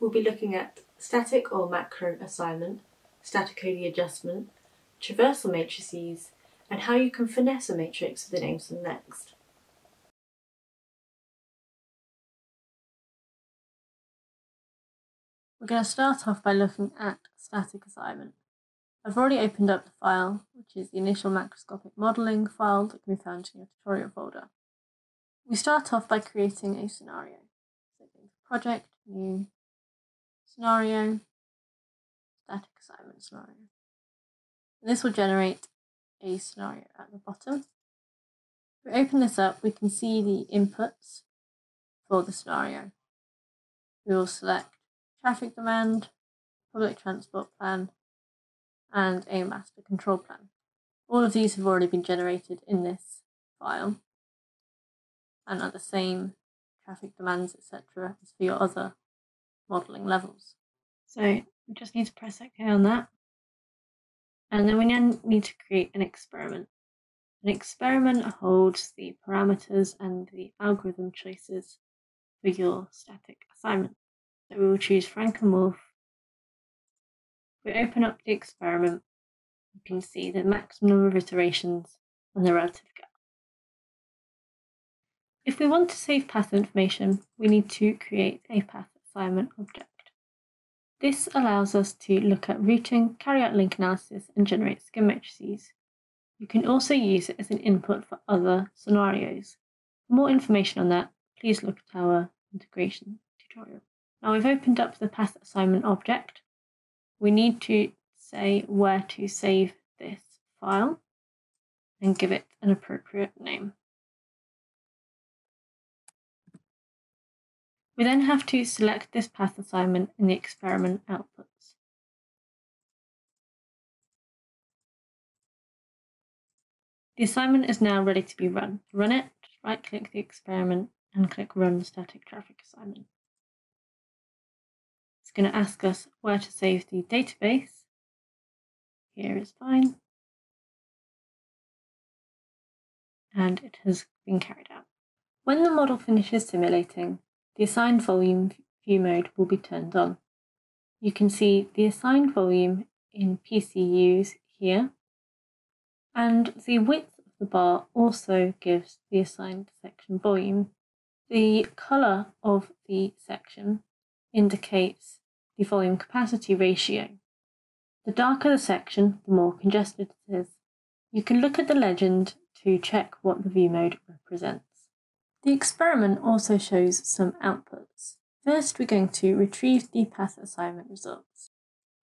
we'll be looking at static or macro assignment, static OD adjustment, traversal matrices, and how you can finesse a matrix with an Aimsun next. We're going to start off by looking at static assignment. I've already opened up the file, which is the initial macroscopic modelling file that can be found in your tutorial folder. We start off by creating a scenario. So project, new, scenario, static assignment scenario. And this will generate a scenario at the bottom. If we open this up, we can see the inputs for the scenario. We will select traffic demand, public transport plan, and a master control plan. All of these have already been generated in this file and are the same traffic demands, etc., as for your other modelling levels. So we just need to press OK on that. And then we now need to create an experiment. An experiment holds the parameters and the algorithm choices for your static assignment. So we will choose Frank-Wolfe we open up the experiment, you can see the maximum number of iterations and the relative gap. If we want to save path information, we need to create a path assignment object. This allows us to look at routing, carry out link analysis, and generate skim matrices. You can also use it as an input for other scenarios. For more information on that, please look at our integration tutorial. Now we've opened up the path assignment object we need to say where to save this file and give it an appropriate name. We then have to select this path assignment in the experiment outputs. The assignment is now ready to be run. Run it, right click the experiment and click Run Static Traffic Assignment It's going to ask us where to save the database. Here is fine. And it has been carried out. When the model finishes simulating, the assigned volume view mode will be turned on. You can see the assigned volume in PCUs here, and the width of the bar also gives the assigned section volume. The colour of the section indicates the volume capacity ratio. The darker the section, the more congested it is. You can look at the legend to check what the view mode represents. The experiment also shows some outputs. First, we're going to retrieve the path assignment results.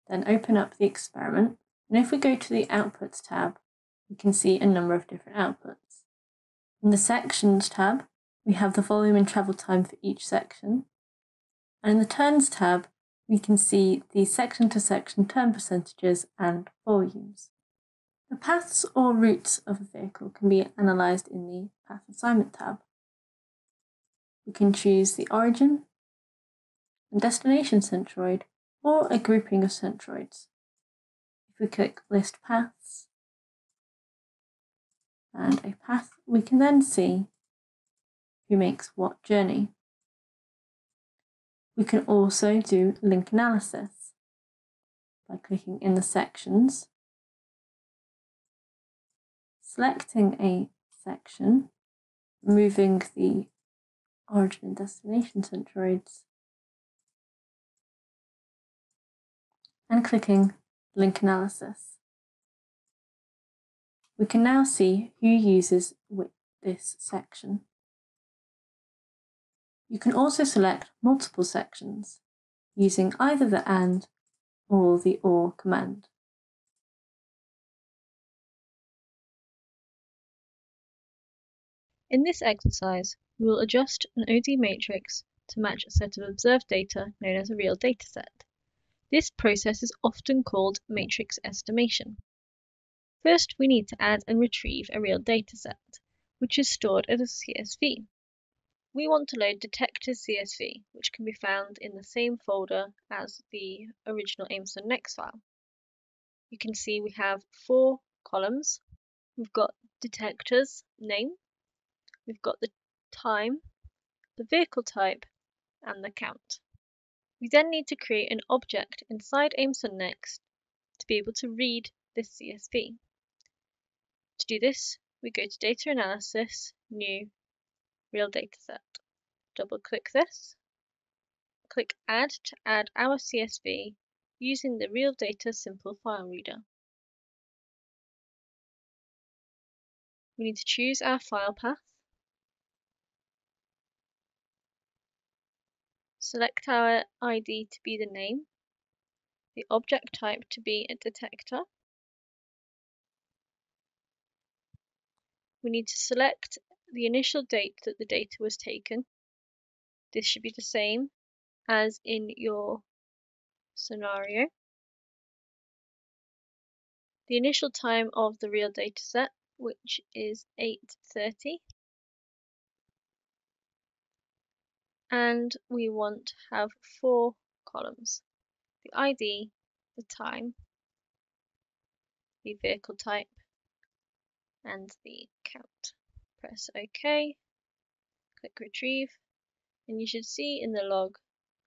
Then open up the experiment, and if we go to the Outputs tab, we can see a number of different outputs. In the Sections tab, we have the volume and travel time for each section. And in the Turns tab, we can see the section to section turn percentages and volumes. The paths or routes of a vehicle can be analysed in the Path Assignment tab. We can choose the origin and destination centroid or a grouping of centroids. If we click List Paths and a path, we can then see who makes what journey. We can also do link analysis by clicking in the sections, selecting a section, moving the origin and destination centroids, and clicking link analysis. We can now see who uses this section. You can also select multiple sections using either the AND or the OR command. In this exercise, we will adjust an OD matrix to match a set of observed data known as a real dataset. This process is often called matrix estimation. First, we need to add and retrieve a real dataset, which is stored as a CSV. We want to load detectors CSV, which can be found in the same folder as the original Aimsun Next file. You can see we have four columns. We've got detectors name, we've got the time, the vehicle type, and the count. We then need to create an object inside Aimsun Next to be able to read this CSV. To do this, we go to Data Analysis, New, Real Dataset. Double click this. Click Add to add our CSV using the Real Data Simple File Reader. We need to choose our file path. Select our ID to be the name, the object type to be a detector. We need to select the initial date that the data was taken. This should be the same as in your scenario. The initial time of the real data set which is 8.30 and we want to have four columns the ID, the time, the vehicle type and the count. Press OK, click retrieve and you should see in the log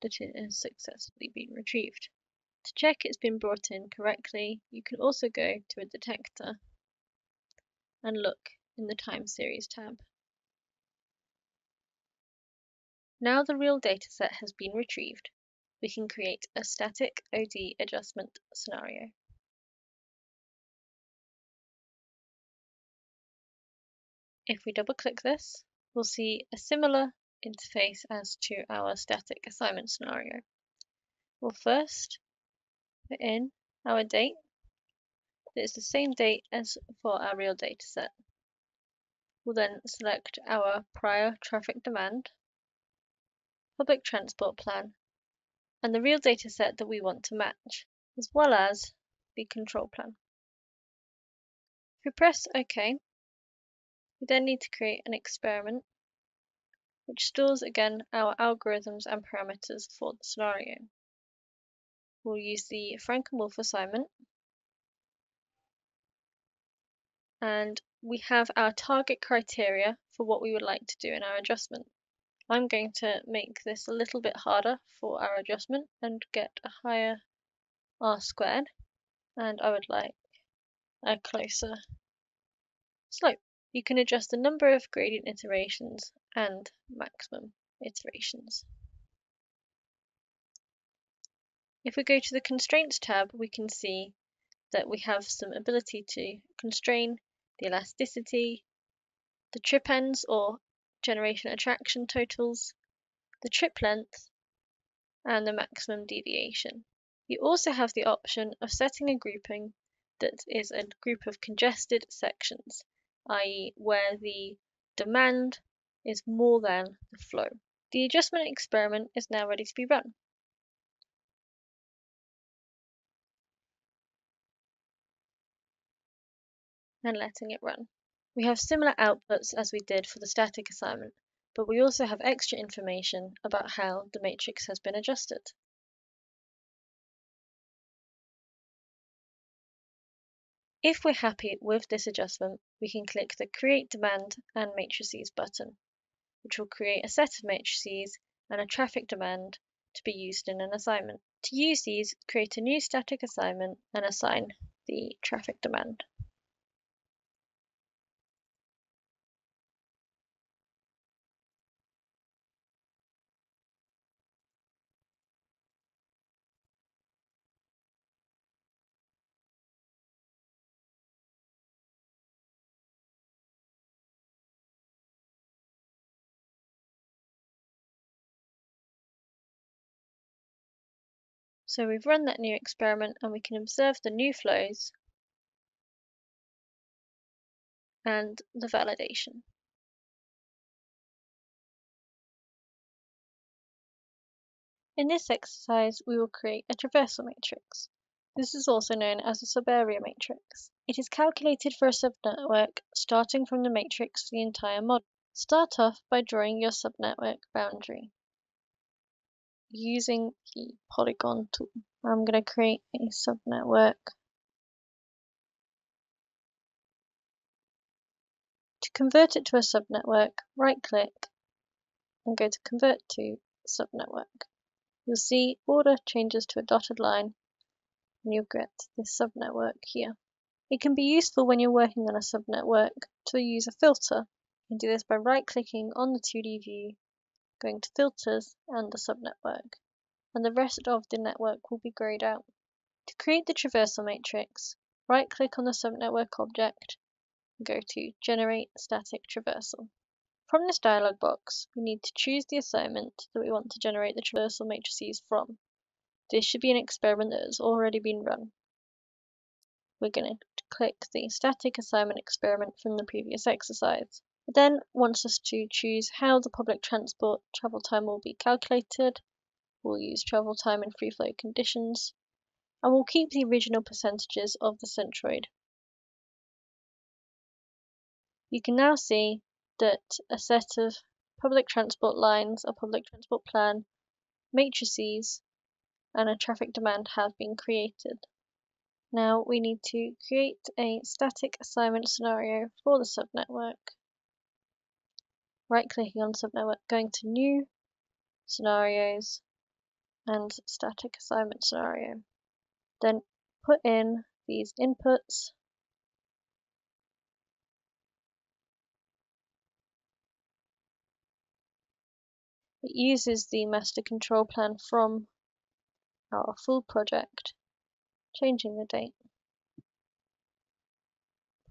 that it has successfully been retrieved. To check it's been brought in correctly, you can also go to a detector and look in the Time Series tab. Now the real dataset has been retrieved, we can create a static OD adjustment scenario. If we double click this, we'll see a similar interface as to our static assignment scenario. We'll first put in our date is the same date as for our real dataset. We'll then select our prior traffic demand, public transport plan, and the real data set that we want to match, as well as the control plan. If we press OK, we then need to create an experiment which stores again our algorithms and parameters for the scenario. We'll use the Frank-Wolfe assignment and we have our target criteria for what we would like to do in our adjustment. I'm going to make this a little bit harder for our adjustment and get a higher r squared and I would like a closer slope. You can adjust the number of gradient iterations and maximum iterations. If we go to the Constraints tab, we can see that we have some ability to constrain the elasticity, the trip ends or generation attraction totals, the trip length, and the maximum deviation. You also have the option of setting a grouping that is a group of congested sections, i.e. where the demand is more than the flow. The adjustment experiment is now ready to be run. and letting it run. We have similar outputs as we did for the static assignment, but we also have extra information about how the matrix has been adjusted. If we're happy with this adjustment, we can click the Create Demand and Matrices button, which will create a set of matrices and a traffic demand to be used in an assignment. To use these, create a new static assignment and assign the traffic demand. So we've run that new experiment and we can observe the new flows and the validation. In this exercise, we will create a traversal matrix. This is also known as a subarea matrix. It is calculated for a subnetwork starting from the matrix for the entire model. Start off by drawing your subnetwork boundary using the polygon tool. I'm going to create a subnetwork. To convert it to a subnetwork, right click and go to convert to subnetwork. you'll see order changes to a dotted line and you'll get this subnetwork here. It can be useful when you're working on a subnetwork to use a filter. You can do this by right clicking on the 2D view, going to filters and the subnetwork, and the rest of the network will be grayed out. To create the traversal matrix, right click on the subnetwork object and go to generate static traversal. From this dialog box, we need to choose the assignment that we want to generate the traversal matrices from. This should be an experiment that has already been run. We're going to click the static assignment experiment from the previous exercise. It then wants us to choose how the public transport travel time will be calculated. We'll use travel time in free flow conditions, and we'll keep the original percentages of the centroid. You can now see that a set of public transport lines, a public transport plan, matrices, and a traffic demand have been created. Now we need to create a static assignment scenario for the subnetwork. Right clicking on subnetwork, going to new, scenarios, and static assignment scenario. Then put in these inputs It uses the master control plan from our full project, changing the date.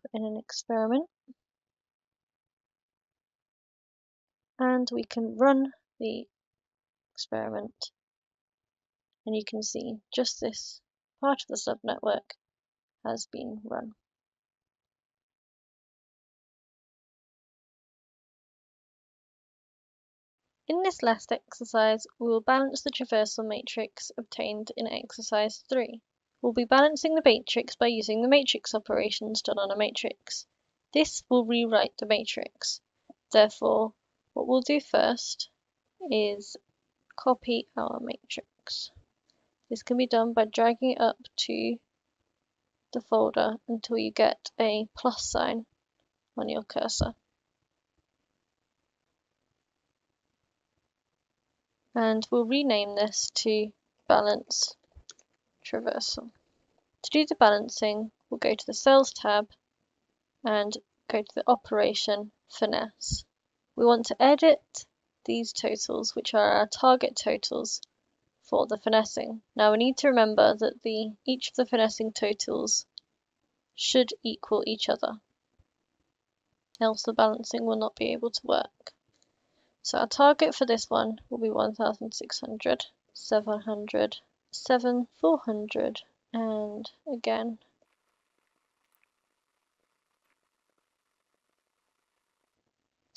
Put in an experiment. And we can run the experiment. And you can see just this part of the subnetwork has been run. In this last exercise, we will balance the traversal matrix obtained in exercise 3. We'll be balancing the matrix by using the matrix operations done on a matrix. This will rewrite the matrix. Therefore, what we'll do first is copy our matrix. This can be done by dragging it up to the folder until you get a plus sign on your cursor. and we'll rename this to balance traversal. To do the balancing, we'll go to the cells tab and go to the operation finesse. We want to edit these totals, which are our target totals for the finessing. Now we need to remember that the each of the finessing totals should equal each other, else the balancing will not be able to work. So our target for this one will be 1600, 700, 7, 400, and again.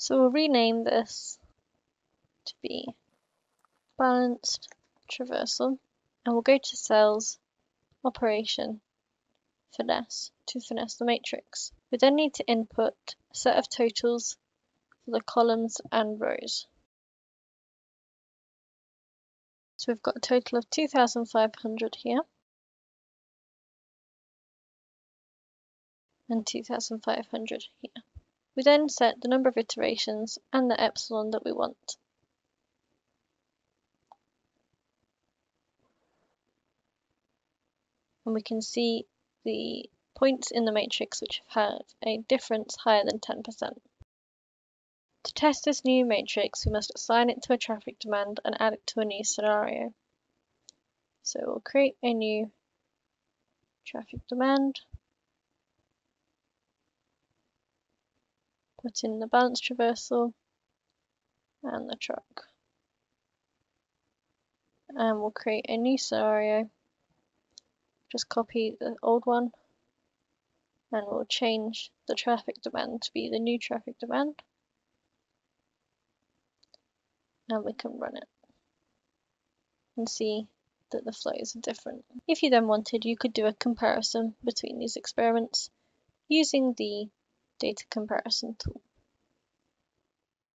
So we'll rename this to be balanced traversal and we'll go to cells, operation, finesse to finesse the matrix. We then need to input a set of totals for the columns and rows. So we've got a total of 2,500 here. And 2,500 here. We then set the number of iterations and the epsilon that we want. And we can see the points in the matrix which have a difference higher than 10%. To test this new matrix, we must assign it to a traffic demand and add it to a new scenario. So we'll create a new traffic demand, put in the balance traversal and the truck. And we'll create a new scenario, just copy the old one, and we'll change the traffic demand to be the new traffic demand and we can run it and see that the flows are different. If you then wanted, you could do a comparison between these experiments using the data comparison tool.